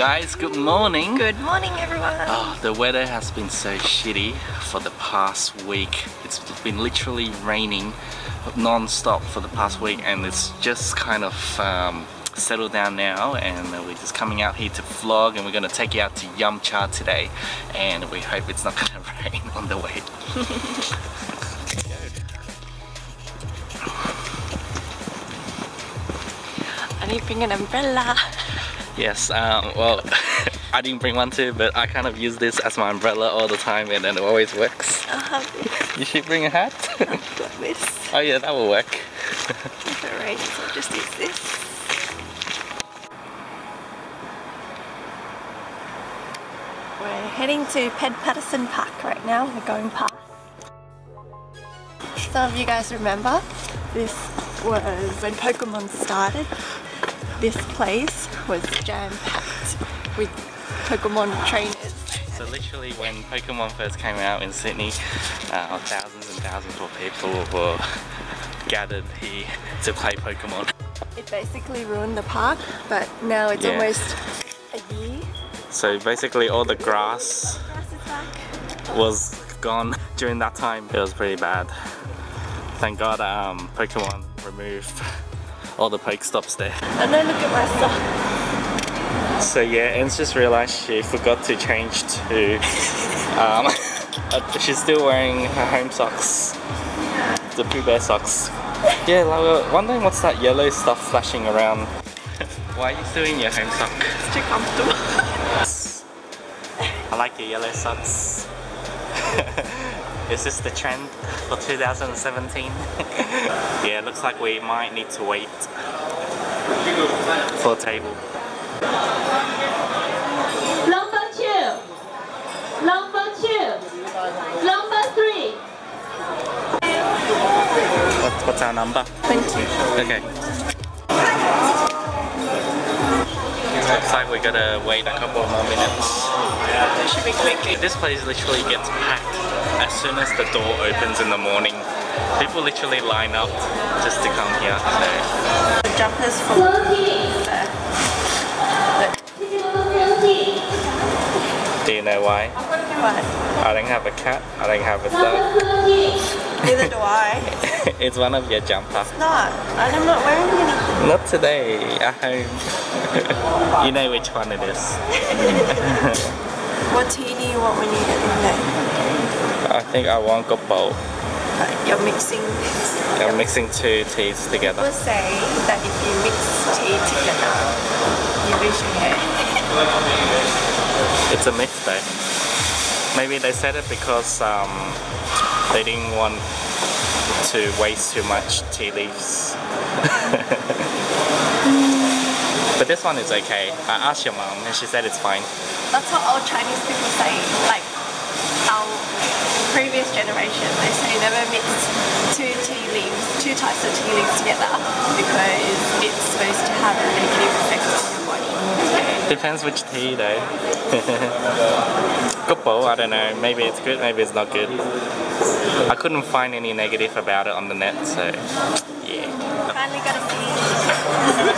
Hey there. Hey guys, good morning. Good morning, everyone. Oh, the weather has been so shitty for the past week. It's been literally raining non-stop for the past week and it's just kind of um, settled down now and we're just coming out here to vlog and we're going to take you out to Yum Cha today and we hope it's not going to rain on the way. I need to bring an umbrella. Yes, um, well, I didn't bring one too, but I kind of use this as my umbrella all the time and then it always works. I'll have this. You should bring a hat. I've got this. oh yeah, that will work. Rains, I'll just use this. We're heading to Peg Paterson Park right now. We're going past. Some of you guys remember this was when Pokemon started. This place was jam-packed with Pokemon trainers. So literally when Pokemon first came out in Sydney, uh, thousands and thousands of people were gathered here to play Pokemon. It basically ruined the park, but now it's Yeah. almost a year. So basically all the grass Grass was gone during that time. It was pretty bad. Thank God um, Pokemon removed all the Pokestops there. And then look at my sock. So yeah, Anne's just realised she forgot to change to. Um, uh, she's still wearing her home socks, the Pooh Bear socks. Yeah, like we're wondering what's that yellow stuff flashing around. Why are you still in your home sock? It's too comfortable. I like your yellow socks. Is this the trend for 2017? yeah, it looks like we might need to wait for a table. Number two. Number two. Number three. What, what's our number? 20. Okay. Looks like we gotta wait a couple more minutes. It should be quick. This place literally gets packed as soon as the door opens in the morning. People literally line up just to come here. So The jumpers for you know why? what? I don't have a cat. I don't have a dog. Neither do I. it's one of your jumper. Not. I'm not wearing anything. Not today. At home. you know which one it is. What tea do you want when you get in there? I think I want gopo. Like, You're mixing. I'm mixing two teas together. People say that if you mix tea together, you lose your hair. It's a myth though. Maybe they said it because um, they didn't want to waste too much tea leaves. but this one is okay. I asked your mom and she said it's fine. That's what old Chinese people say. Like our previous generation, they say never mix two tea leaves, two types of tea leaves together because it's supposed to have a negative effect on your body. Depends which tea though. Gopo, I don't know. Maybe it's good, maybe it's not good. I couldn't find any negative about it on the net, so yeah. Finally got a tea.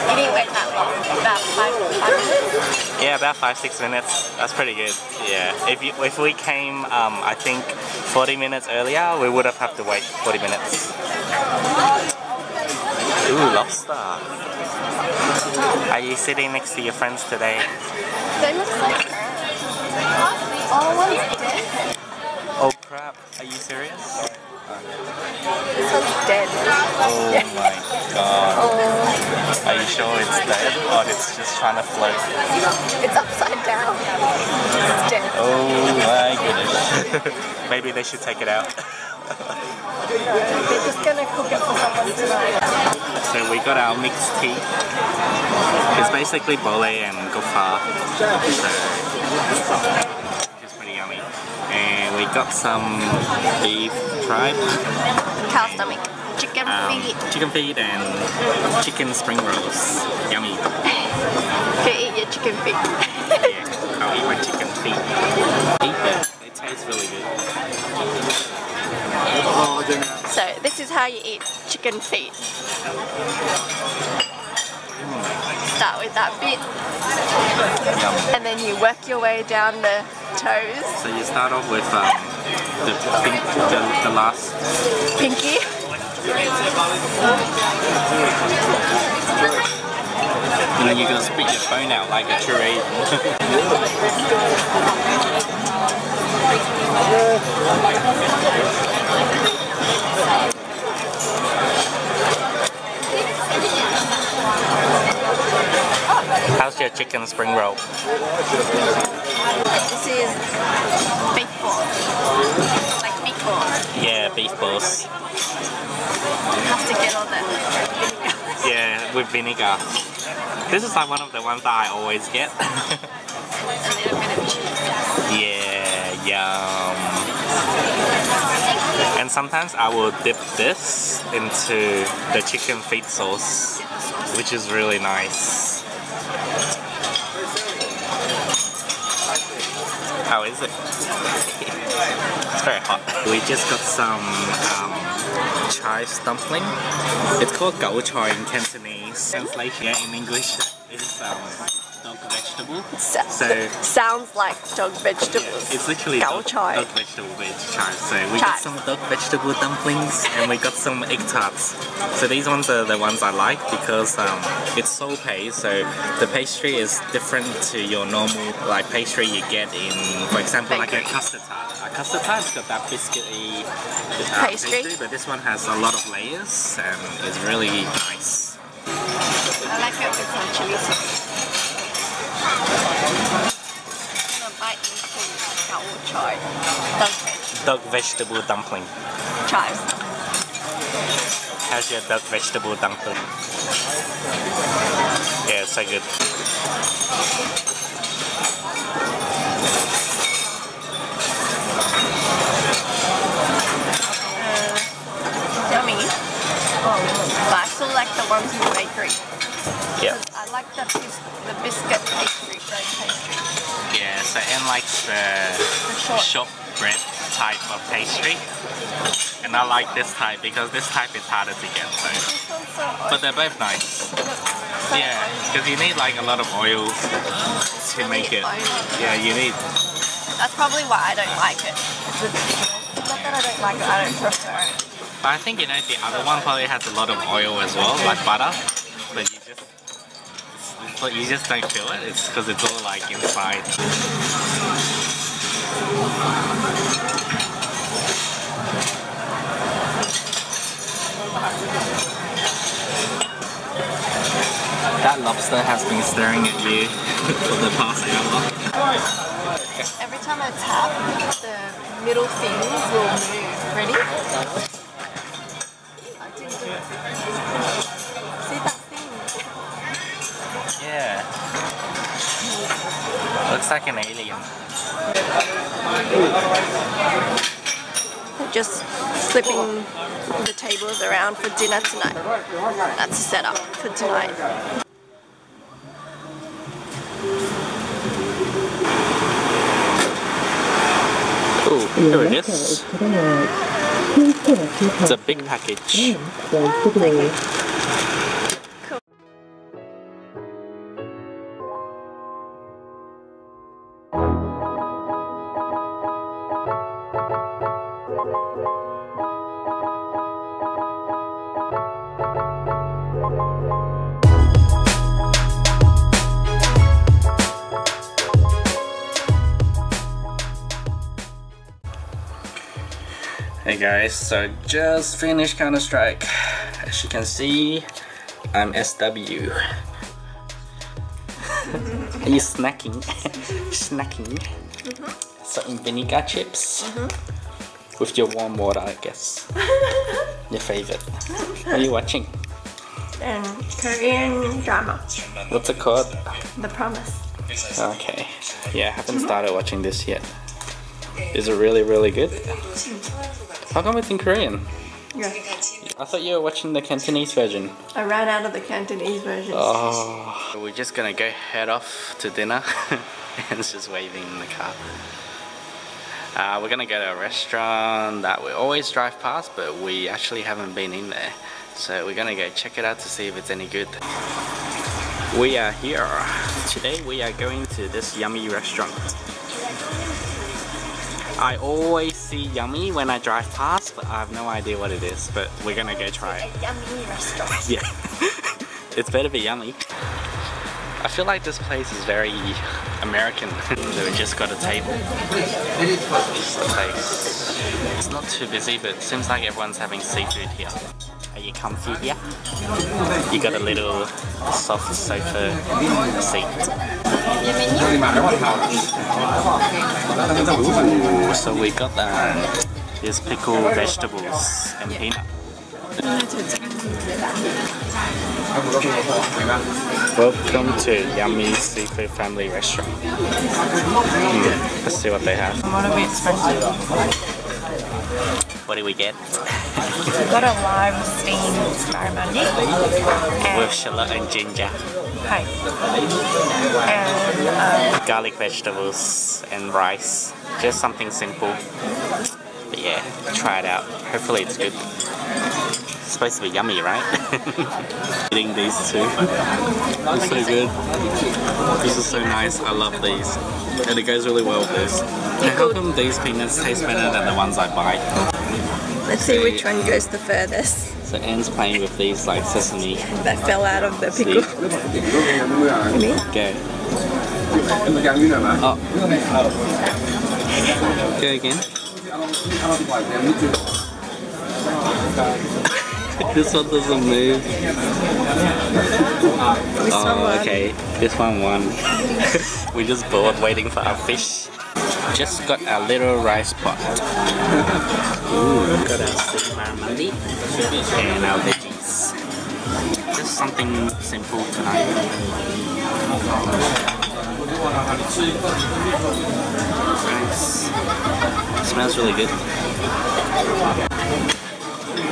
You didn't wait that long. About five, five minutes. Yeah, about five six minutes. That's pretty good. Yeah. If you, if we came, um, I think 40 minutes earlier, we would have had to wait 40 minutes. Ooh, lobster. Are you sitting next to your friends today? They look so Oh, one's dead. Oh crap! Are you serious? This one's dead. Oh my god. Oh, Are you sure it's dead or it's just trying to float? it's upside down. It's dead. Oh my goodness. Maybe they should take it out. They're just gonna cook it for someone tonight. So we got our mixed tea. It's basically bole and gopha. So is pretty yummy. And we got some beef tripe, Cow stomach. Chicken um, feet. chicken feet and chicken spring rolls. Yummy. Go eat your chicken feet. Yeah, I'll eat my chicken feet. Eat them. They taste really good. So this is how you eat chicken feet. start with that bit Yum. and then you work your way down the toes. So you start off with um, the, pink, the, the last Pinky. And then you're gonna spit your phone out like a charade. How's your chicken spring roll? This is beef balls. Like meatballs. Yeah, beef balls. You have to get all the Yeah, with vinegar. This is like one of the ones that I always get. a little bit of cheese. yeah, yum. And sometimes I will dip this into the chicken feet sauce, which is really nice. How is it? it's very hot. We just got some um, chives dumpling. It's called gao choy in Cantonese. Translation in English is um, vegetable. So sounds like dog vegetables. it's literally dog, dog vegetable veg chives. So we got some dog vegetable dumplings and we got some egg tarts. So these ones are the ones I like because um, it's so paste. So the pastry is different to your normal like pastry you get in, for example, like a custard tart. A custard tart's got that biscuity uh, Pastry. but this one has a lot of layers and it's really nice. I like it with some chili sauce. I'm gonna bite into gao choy. Dog veg. Dog vegetable dumpling. Chives. How's your duck vegetable dumpling? Yeah, it's so good. Uh, yummy. Oh, but I still like the ones in the bakery. Yeah. I like the, bis- the biscuit so Anne likes the The short. shortbread type of pastry. And I like this type because this type is harder to get. So. But they're both nice. Yeah, because you need like a lot of oil to make it. Yeah, you need. That's probably why I don't like it. Not that I don't like it, I don't prefer it. But I think you know the other one probably has a lot of oil as well, like butter. Just. You just don't feel it. It's because it's all like inside. That lobster has been staring at you for the past hour. Every time I tap, the middle things will move. Ready? I didn't do it. Looks like an alien. Just flipping the tables around for dinner tonight. That's a setup for tonight. Oh, here it is. It's a big package. Oh, Hey guys, so just finished Counter Strike. As you can see, I'm SW. Are you snacking? snacking? Mm-hmm. So in vinegar chips mm-hmm. with your warm water, I guess. your favorite. What are you watching? And Korean drama, What's it called? The Promise. Okay. Yeah, I haven't mm-hmm. started watching this yet. Is it really, really good? How come it's in Korean? Yeah. I thought you were watching the Cantonese version. I ran out of the Cantonese version. Oh. We're just gonna go head off to dinner. and it's just waving in the car. Uh, we're gonna go to a restaurant that we always drive past, but we actually haven't been in there. So we're gonna go check it out to see if it's any good. We are here. Today we are going to this yummy restaurant. I always see yummy when I drive past, but I have no idea what it is. But we're gonna go try it. Yummy restaurant. Yeah. it's better be yummy. I feel like this place is very American. so we just got a table. This is the place. It's not too busy, but it seems like everyone's having seafood here. You comfy here? You got a little soft sofa seat. Ooh, so we got that. There's pickled vegetables and peanut. Welcome to Yummy Seafood Family Restaurant. Mm, Let's see what they have. What are we expecting? What do we get? We've got a lime steamed barramundi With and, shallot and ginger, hey, and um, garlic vegetables and rice. Just something simple. But yeah, try it out. Hopefully it's good. It's supposed to be yummy, right? Eating these two. It's so good. This is so nice. I love these. And it goes really well with this. Now, how come these peanuts taste better than the ones I buy? let's see which one goes the furthest. So Anne's playing with these like sesame. That fell out of the pickle. Me? Go. Oh. oh. Go again. this one doesn't move. Oh, okay. This one won. we just bored waiting for our fish. Just got a little rice pot. Ooh, got our steamed barramundi and our veggies. Just something simple tonight. Nice. Smells really good.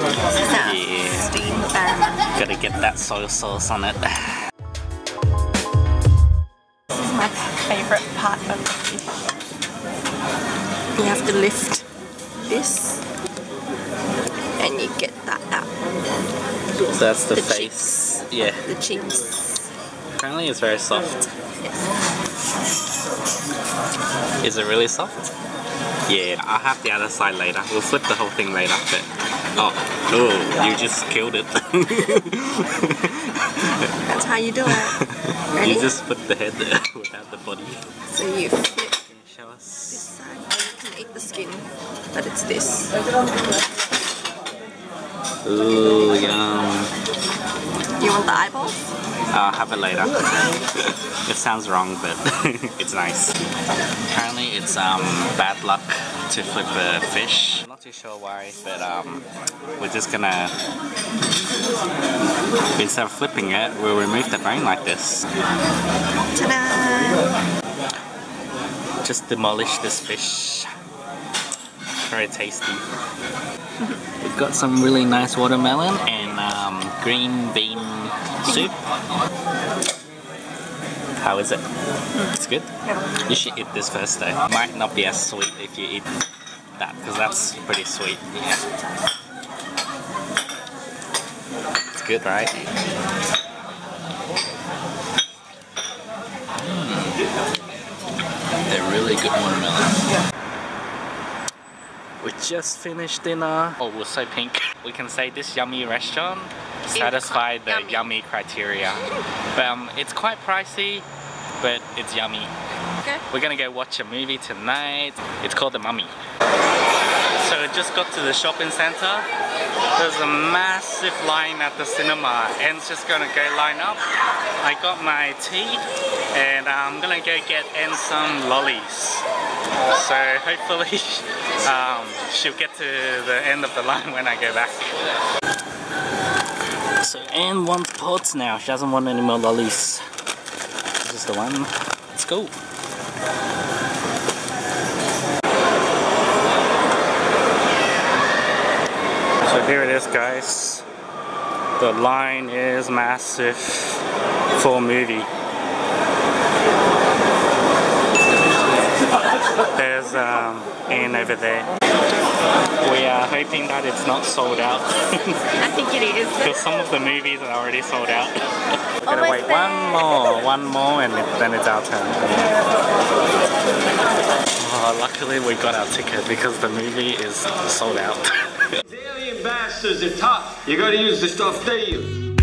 This is our Yeah. Gotta get that soy sauce on it. This is my favourite part of the fish. You have to lift this and you get that out. So that's the, The face. Yeah. The cheeks. Apparently it's very soft. Is it really soft? Yeah, I'll have the other side later. We'll flip the whole thing later, but oh, oh, you just killed it. That's how you do it. Ready? you just put the head there without the body. So you flip show us? This side. You can eat the skin, but it's this. Ooh, yum. You want the eyeballs? I'll have it later. it sounds wrong, but it's nice. Apparently, it's um bad luck to flip a fish. I'm not too sure why, but um, we're just gonna instead of flipping it, we'll remove the bone like this. Ta-da! Just demolish this fish. Very tasty. We've got some really nice watermelon and um, green bean soup. How is it? It's good? You should eat this first though. Might not be as sweet if you eat that because that's pretty sweet. It's good, right? They're really good watermelon. We just finished dinner. Oh, we're so pink. We can say this yummy restaurant satisfied the yummy. yummy criteria. But, um, it's quite pricey, but it's yummy. Okay. We're gonna go watch a movie tonight. It's called The Mummy. So I just got to the shopping center. There's a massive line at the cinema and it's just gonna go line up. I got my tea and I'm gonna go get Anne some lollies. So hopefully um, she'll get to the end of the line when I go back. So Anne wants pots now. She doesn't want any more lollies. This is the one. Let's go. So here it is guys. The line is massive for movie. There's um, Anne over there. We are hoping that it's not sold out I think it is. because some of the movies are already sold out. gotta Almost wait one more, one more, and it, then it's our turn. Oh, luckily we got our ticket because the movie is sold out. Alien bastards are tough. You gotta use the stuff they use.